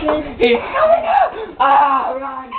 He's coming up! Ah, run!